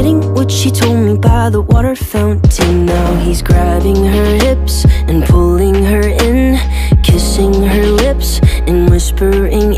forgetting what she told me by the water fountain. Now he's grabbing her hips and pulling her in Kissing her lips and whispering